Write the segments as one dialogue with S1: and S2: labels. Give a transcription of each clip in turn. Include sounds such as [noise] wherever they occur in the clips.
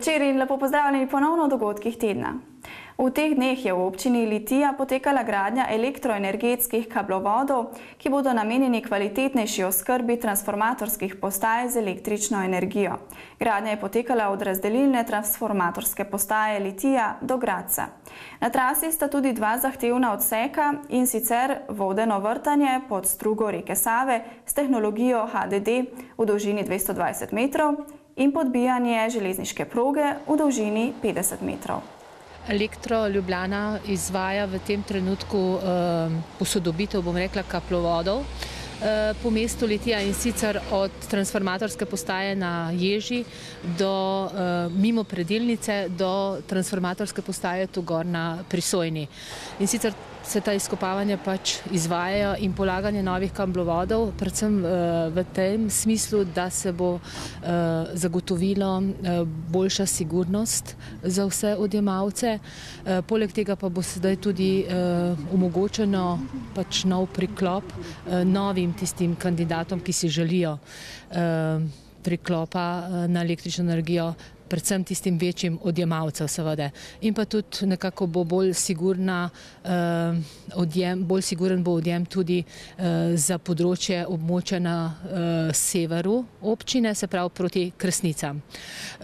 S1: Večer in lepo pozdravljeni ponovno v dogodkih tedna. V teh dneh je v občini Litija potekala gradnja elektroenergetskih kablovodov, ki bodo namenjeni kvalitetnejši oskrbi transformatorskih postaj z električno energijo. Gradnja je potekala od razdelilne transformatorske postaje Litija do Gradca. Na trasi sta tudi dva zahtevna odseka in sicer vodeno vrtanje pod strugo reke Save s tehnologijo HDD v dolžini 220 metrov in podbijanje železniške proge v dolžini 50 metrov.
S2: Elektro Ljubljana izvaja v tem trenutku uh, posodobitev, bom rekla, kaplovodov uh, po mestu Litija in sicer od transformatorske postaje na Ježi do uh, mimo predilnice do transformatorske postaje tu gor na Prisojni. In sicer se ta izkopavanja pač izvajajo in polaganje novih kablovodov, predvsem uh, v tem smislu, da se bo uh, zagotovilo uh, boljša sigurnost za vse odjemalce. Poleg tega pa bo sedaj tudi omogočeno pač nov priklop novim tistim kandidatom, ki si želijo priklopa na električno energijo predvsem tistim večjim odjemalcem, seveda. In pa tudi nekako bo bolj, sigurna, uh, odjem, bolj siguren bo odjem tudi uh, za področje območja na uh, severu občine, se pravi proti Kresnicam.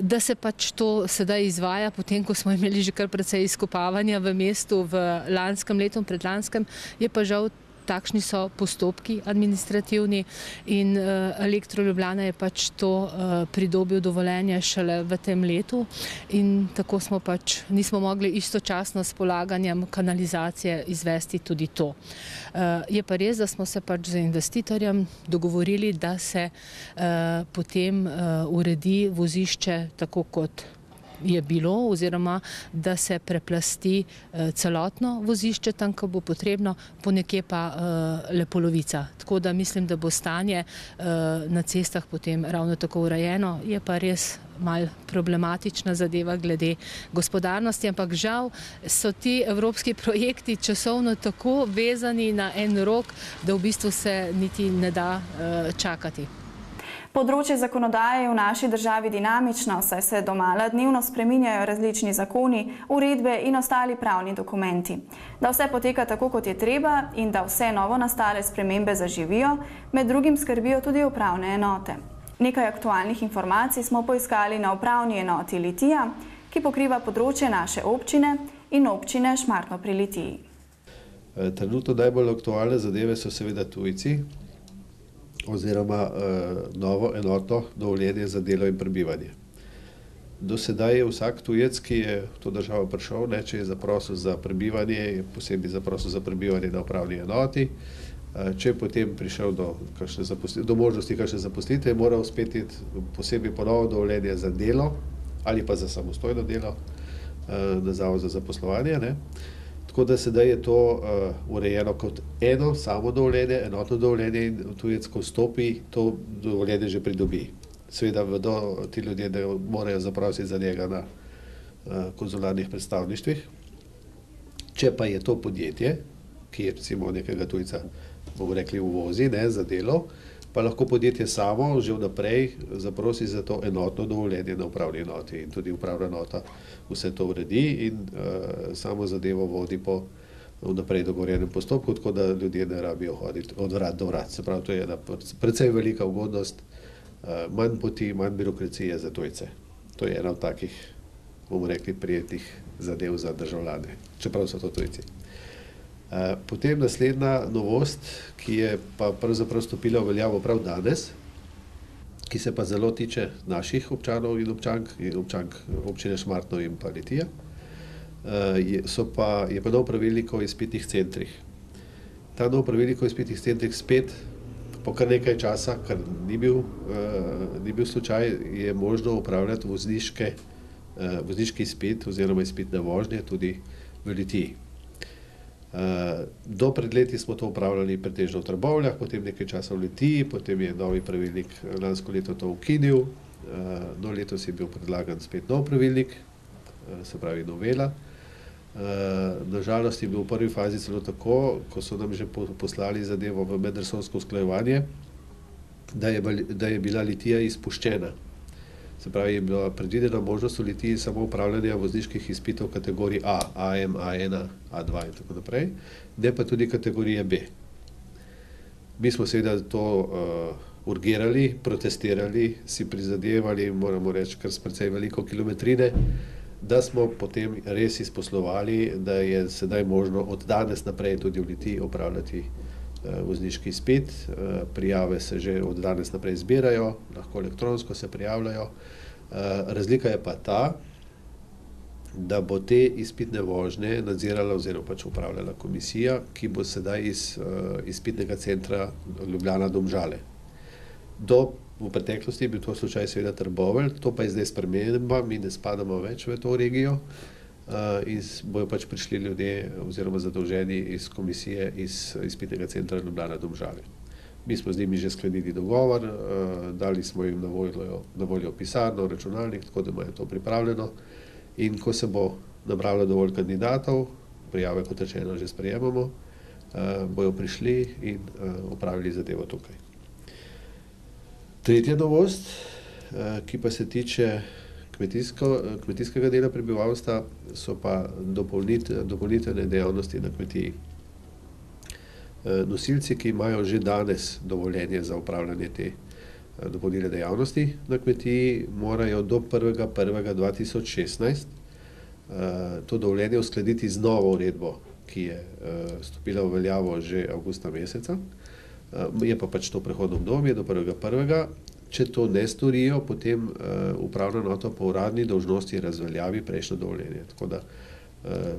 S2: Da se pač to sedaj izvaja, potem ko smo imeli že kar precej izkopavanja v mestu v lanskem letu, predlanskem, je pa žal takšni so postopki administrativni in uh, Elektro Ljubljana je pač to uh, pridobil dovoljenje šele v tem letu in tako smo pač nismo mogli istočasno s polaganjem kanalizacije izvesti tudi to. Uh, je pa res, da smo se pač z investitorjem dogovorili, da se potem uredi vozišče tako kot je bilo, oziroma da se preplasti eh, celotno vozišče tam, ko bo potrebno, ponekje pa eh, le polovica. Tako da mislim, da bo stanje eh, na cestah potem ravno tako urejeno. Je pa res mal problematična zadeva glede gospodarnosti, ampak žal so ti evropski projekti časovno tako vezani na en rok, da v bistvu se niti ne da čakati.
S1: Področje zakonodaje je v naši državi dinamično, saj se domala dnevno spreminjajo različni zakoni, uredbe in ostali pravni dokumenti. Da vse poteka tako, kot je treba in da vse novo nastale spremembe zaživijo, med drugim skrbijo tudi upravne enote. Nekaj aktualnih informacij smo poiskali na upravni enoti Litija, ki pokriva področje naše občine in občine Šmartno pri Litiji.
S3: Trenutno najbolj aktualne zadeve so seveda tujci, oziroma uh, novo enotno dovoljenje za delo in prebivanje. Do sedaj je vsak tujec, ki je v to državo prišel, ne, če je zaprosil za prebivanje, je posebej zaprosil za prebivanje na upravni enoti. Če je potem prišel do, do možnosti kakšne zaposlitve, je moral spet posebej ponovno dovoljenje za delo ali pa za samostojno delo na zavod za zaposlovanje. Ne. Tako da sedaj je to uh, urejeno kot eno samo dovoljenje, enotno dovoljenje in tujec, ko stopi, to dovoljenje že pridobi. Seveda vedo ti ljudje, da morajo zaprositi za njega na uh, konzularnih predstavništvih. Če pa je to podjetje, ki je recimo nekega tujca, bomo rekli, uvozi ne, za delo, uh, pa lahko podjetje samo že vnaprej zaprosi za to enotno dovoljenje na upravni enoti in tudi upravna enota vse to uredi in uh, samo zadevo vodi po vnaprej dogovorjenem postopku, tako da ljudje ne rabijo hoditi od vrat do vrat. Se pravi, to je ena precej velika ugodnost, uh, manj poti, manj birokracije za tujce. To je ena od takih, bomo rekli, prijetnih zadev za državljane, čeprav so to tujci. Eh, potem naslednja novost, ki je pa pravzaprav stopila v veljavo prav danes, ki se pa zelo tiče naših občanov in občank, in občank občine Šmartno in pa Litija, eh, je, pa, je pa nov pravilnik o izpitnih centrih. Ta nov pravilnik o izpitnih centrih spet po kar nekaj časa, kar ni bil, uh, ni bil slučaj, je možno upravljati vozniške, uh, vozniški izpit oziroma izpitne vožnje tudi v Litiji. Eh, do pred leti smo to upravljali pretežno v Trbovljah, potem nekaj časa v Litiji, potem je novi pravilnik lansko leto to ukinil, eh, no letos je bil predlagan spet nov pravilnik, eh, se pravi novela. Nažalost je bil v prvi fazi celo tako, ko so nam že poslali zadevo v medresonsko usklajevanje, da je, da je bila Litija izpuščena. Se pravi, je bila predvidena možnost v Litiji samo upravljanja vozniških izpitov kategorij A, AM, A1, A2 in tako naprej, ne pa tudi kategorije B. Mi smo seveda to uh, urgirali, protestirali, si prizadevali, moramo reči, kar precej veliko kilometrine, da smo potem res izposlovali, da je sedaj možno od danes naprej tudi v Litiji upravljati uh, vozniški izpit. Uh, prijave se že od danes naprej zbirajo, lahko elektronsko se prijavljajo. Uh, razlika je pa ta, da bo te izpitne vožnje nadzirala oziroma pač upravljala komisija, ki bo sedaj iz izpitnega centra Ljubljana Domžale. Do, v preteklosti je bil to slučaj seveda Trbovelj, to pa je zdaj sprememba, mi ne spadamo več v to regijo uh, in bojo pač prišli ljudje oziroma zadolženi iz komisije iz izpitnega centra Ljubljana Domžale. Mi smo z njimi že sklenili dogovor, uh, dali smo jim na voljo, na voljo pisarno, računalnik, tako da imajo to pripravljeno. In ko se bo nabralo dovolj kandidatov, prijave, kot rečeno, že sprejemamo, uh, bojo prišli in uh, opravili zadevo tukaj. Tretja novost, uh, ki pa se tiče kmetijsko, kmetijskega dela prebivalstva, so pa dopolnit, dopolnitvene dejavnosti na kmetiji. Nosilci, ki imajo že danes dovoljenje za upravljanje te dopolnilne dejavnosti na kmetiji, morajo do 1.1.2016 to dovoljenje uskladiti z novo uredbo, ki je stopila v veljavo že avgusta meseca. Je pa pač to prehodno obdobje do 1.1. Če to ne storijo, potem upravna nota po uradni dolžnosti razveljavi prejšnjo dovoljenje. Tako da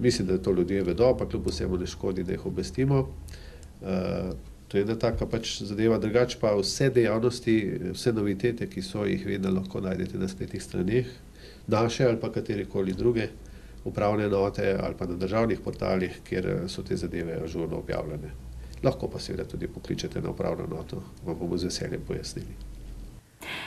S3: mislim, da to ljudje vedo, pa kljub vsemu ne škodi, da jih obvestimo. To je ena taka pač zadeva, drugače pa vse dejavnosti, vse novitete, ki so jih vedno lahko najdete na spletnih straneh, naše ali pa katerikoli druge upravne note ali pa na državnih portalih, kjer so te zadeve ažurno objavljene. Lahko pa seveda tudi pokličete na upravno noto, vam bomo z veseljem pojasnili.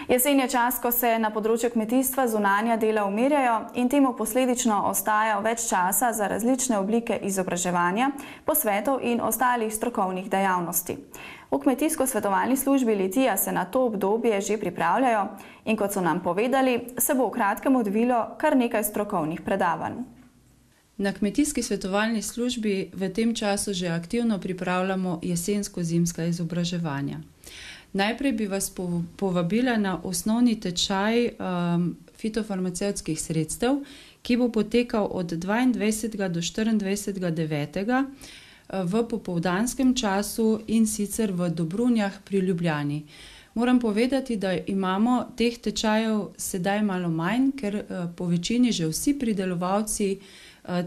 S1: Jesen je čas, ko se na področju kmetijstva zunanja dela umirjajo in temu posledično ostaja več časa za različne oblike izobraževanja, posvetov in ostalih strokovnih dejavnosti. V kmetijsko-svetovalni službi Litija se na to obdobje že pripravljajo in kot so nam povedali, se bo v kratkem odvilo kar nekaj strokovnih predavanj.
S4: Na kmetijski svetovalni službi v tem času že aktivno pripravljamo jesensko-zimska izobraževanja. Najprej bi vas povabila na osnovni tečaj um, fitofarmacevtskih sredstev, ki bo potekal od 22. do 24. 9. v popovdanskem času in sicer v Dobrunjah pri Ljubljani. Moram povedati, da imamo teh tečajev sedaj malo manj, ker po večini že vsi pridelovalci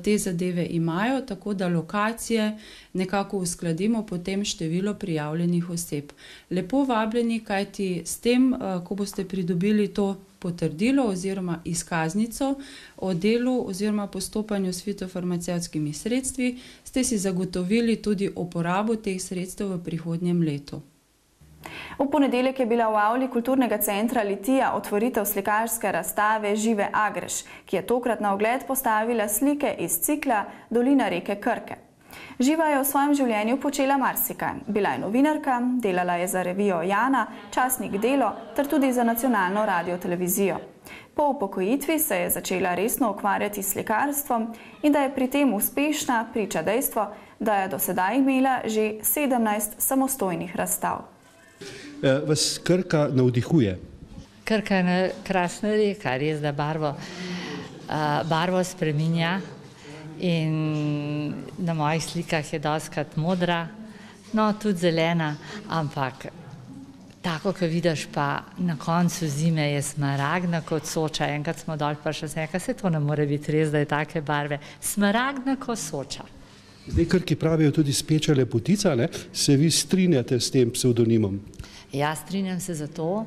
S4: te zadeve imajo, tako da lokacije nekako uskladimo potem število prijavljenih oseb. Lepo vabljeni, kajti s tem, ko boste pridobili to potrdilo oziroma izkaznico o delu oziroma postopanju s fitofarmacevtskimi sredstvi, ste si zagotovili tudi uporabo teh sredstev v prihodnjem letu.
S1: V ponedeljek je bila v avli kulturnega centra Litija otvoritev slikarske razstave Žive Agreš, ki je tokrat na ogled postavila slike iz cikla Dolina reke Krke. Živa je v svojem življenju počela marsikaj. Bila je novinarka, delala je za revijo Jana, časnik Delo ter tudi za nacionalno radio televizijo. Po upokojitvi se je začela resno ukvarjati s slikarstvom in da je pri tem uspešna priča dejstvo, da je do sedaj imela že 17 samostojnih razstav.
S5: Eh, vas Krka navdihuje?
S6: Krka je krasna reka, res da barvo, barvo spreminja in na mojih slikah je doskrat modra, no tudi zelena, ampak tako, ko vidiš pa na koncu zime je smaragdna kot soča, enkrat smo dol še sem rekla, se to ne more biti res, da je take barve, smaragdna kot soča.
S5: Zdaj, Krki pravijo tudi speča lepotica, ne? se vi strinjate s tem psevdonimom?
S6: Ja, strinjam se zato,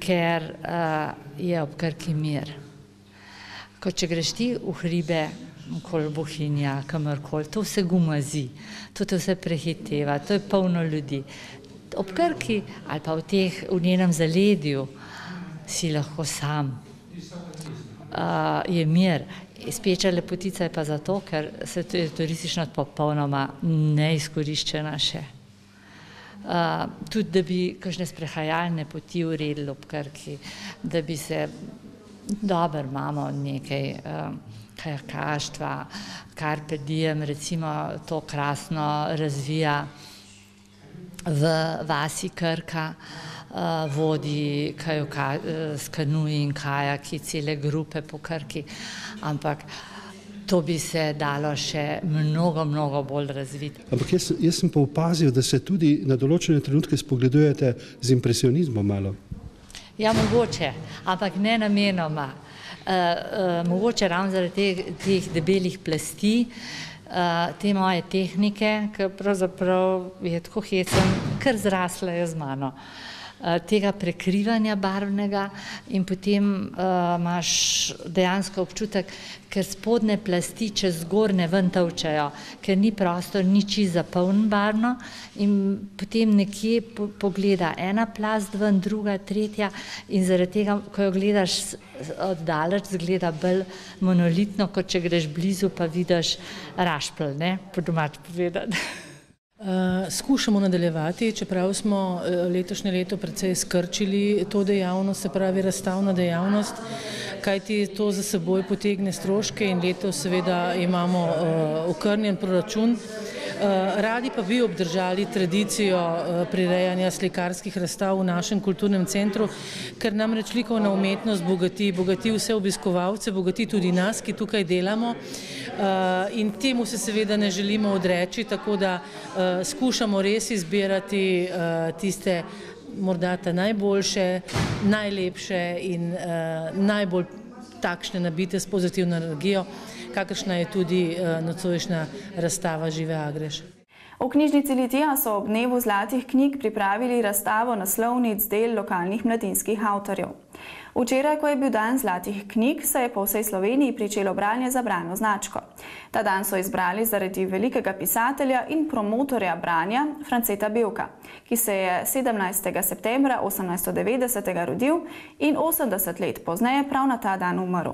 S6: ker uh, je ob Krki mir. Ko če greš ti v hribe, kol bohinja, kamorkoli, to vse gumazi, to te vse prehiteva, to je polno ljudi. Ob Krki ali pa v, teh, v njenem zaledju si lahko sam, uh, je mir. Speča lepotica je pa zato, ker se to je turistično popolnoma neizkoriščena še. Uh, tudi, da bi kakšne sprehajalne poti uredili ob Krki, da bi se dobro imamo nekaj uh, kajakaštva, Carpe Diem, recimo to krasno razvija v vasi Krka, uh, vodi kajuka, uh, skanuji in kajaki, cele grupe po Krki, ampak to bi se dalo še mnogo, mnogo bolj razviti.
S5: Ampak jaz, jaz sem pa opazil, da se tudi na določene trenutke spogledujete z impresionizmom malo.
S6: Ja, mogoče, ampak ne namenoma. Uh, uh, mogoče ravno zaradi teh, teh debelih plasti, uh, te moje tehnike, ki pravzaprav je tako hecen, kar zrasla je z mano. Uh, tega prekrivanja barvnega in potem uh, imaš dejansko občutek, ker spodne plasti čez zgornje ven tavčajo, ker ni prostor niči za poln barvno in potem nekje po, pogleda ena plast ven, druga, tretja in zaradi tega, ko jo gledaš oddaleč, zgleda bolj monolitno, kot če greš blizu pa vidiš rašpl, ne, po domač povedati. [laughs]
S7: Uh, skušamo nadaljevati, čeprav smo uh, letošnje leto precej skrčili to dejavnost, se pravi razstavna dejavnost, kajti to za seboj potegne stroške in leto seveda imamo uh, okrnjen proračun. Uh, radi pa bi obdržali tradicijo uh, prirejanja slikarskih razstav v našem kulturnem centru, ker namreč likovna umetnost bogati, bogati vse obiskovalce, bogati tudi nas, ki tukaj delamo. Eh, in temu se seveda ne želimo odreči, tako da eh, skušamo res izbirati eh, tiste morda ta najboljše, najlepše in najbolj takšne nabite s pozitivno energijo, kakršna je tudi nocojšnja razstava Žive Agreš.
S1: V knjižnici Litija so ob dnevu zlatih knjig pripravili razstavo naslovnic del lokalnih mladinskih avtorjev. Včeraj, ko je bil dan zlatih knjig, se je po vsej Sloveniji pričelo branje za brano značko. Ta dan so izbrali zaradi velikega pisatelja in promotorja branja Franceta Belka, ki se je 17. septembra 1890 rodil in 80 let pozneje prav na ta dan umrl.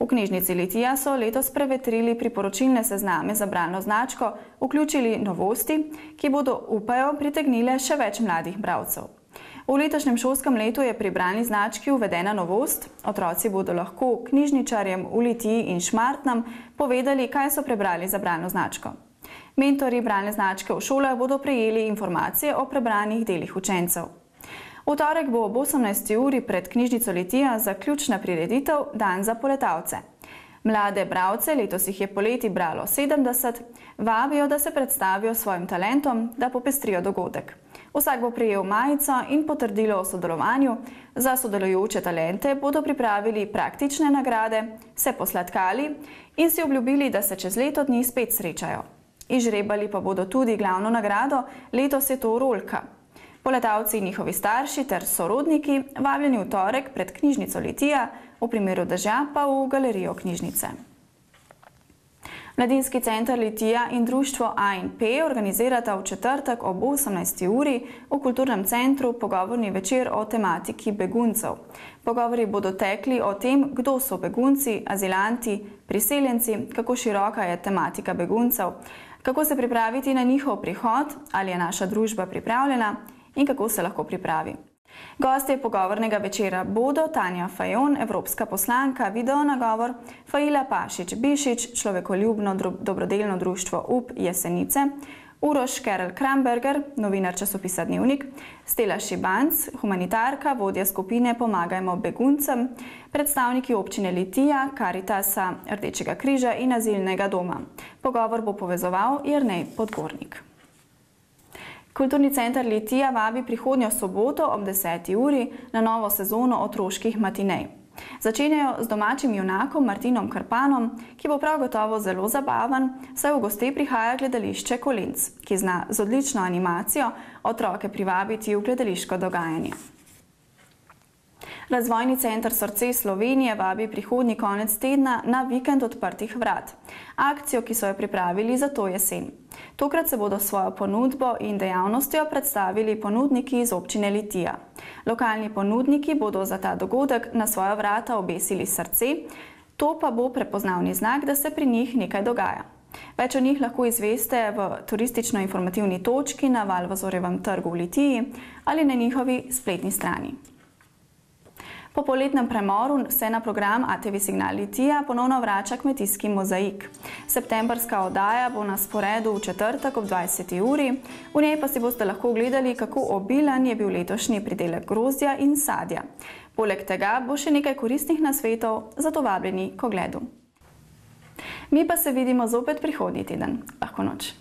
S1: V knjižnici Litija so letos prevetrili priporočilne sezname za brano značko, vključili novosti, ki bodo, upajo, pritegnile še več mladih bravcev. V letošnjem šolskem letu je pri brani znački uvedena novost. Otroci bodo lahko knjižničarjem v Litiji in Šmartnam povedali, kaj so prebrali za brano značko. Mentori brane značke v šolah bodo prejeli informacije o prebranih delih učencev. V torek bo ob 18. uri pred knjižnico Litija zaključna prireditev Dan za poletavce. Mlade bravce, letos jih je poleti bralo 70, vabijo, da se predstavijo svojim talentom, da popestrijo dogodek. Vsak bo prejel majico in potrdilo o sodelovanju. Za sodelujoče talente bodo pripravili praktične nagrade, se posladkali in si obljubili, da se čez leto dni spet srečajo. Izžrebali pa bodo tudi glavno nagrado, letos je to rolka. Poletavci in njihovi starši ter sorodniki vabljeni v torek pred knjižnico Litija, v primeru drža pa v galerijo knjižnice. Mladinski center Litija in društvo ANP organizirata v četrtek ob 18. uri v kulturnem centru pogovorni večer o tematiki beguncev. Pogovori bodo tekli o tem, kdo so begunci, azilanti, priseljenci, kako široka je tematika beguncev, kako se pripraviti na njihov prihod, ali je naša družba pripravljena in kako se lahko pripravi. Gostje pogovornega večera bodo Tanja Fajon, evropska poslanka, video nagovor, Faila Pašič Bišič, človekoljubno dobrodelno društvo UP Jesenice, Uroš Kerel Kramberger, novinar časopisa Dnevnik, Stela Šibanc, humanitarka, vodja skupine Pomagajmo beguncem, predstavniki občine Litija, Karitasa, Rdečega križa in azilnega doma. Pogovor bo povezoval Jernej Podgornik. Kulturni center Litija vabi prihodnjo soboto ob 10. uri na novo sezono otroških matinej. Začenjajo z domačim junakom Martinom Karpanom, ki bo prav gotovo zelo zabaven, saj v goste prihaja gledališče Kolinc, ki zna z odlično animacijo otroke privabiti v gledališko dogajanje. Razvojni center Srce Slovenije vabi prihodnji konec tedna na vikend odprtih vrat. Akcijo, ki so jo pripravili za to jesen. Tokrat se bodo svojo ponudbo in dejavnostjo predstavili ponudniki iz občine Litija. Lokalni ponudniki bodo za ta dogodek na svoja vrata obesili srce, to pa bo prepoznavni znak, da se pri njih nekaj dogaja. Več o njih lahko izveste v turistično-informativni točki na Valvazorevem trgu v Litiji ali na njihovi spletni strani. Po poletnem premoru se na program ATV Signal Litija ponovno vrača kmetijski mozaik. Septembrska oddaja bo na sporedu v četrtek ob 20. uri, v njej pa si boste lahko gledali, kako obilan je bil letošnji pridelek grozdja in sadja. Poleg tega bo še nekaj koristnih nasvetov, zato vabljeni k ogledu. Mi pa se vidimo zopet prihodnji teden. Lahko noč.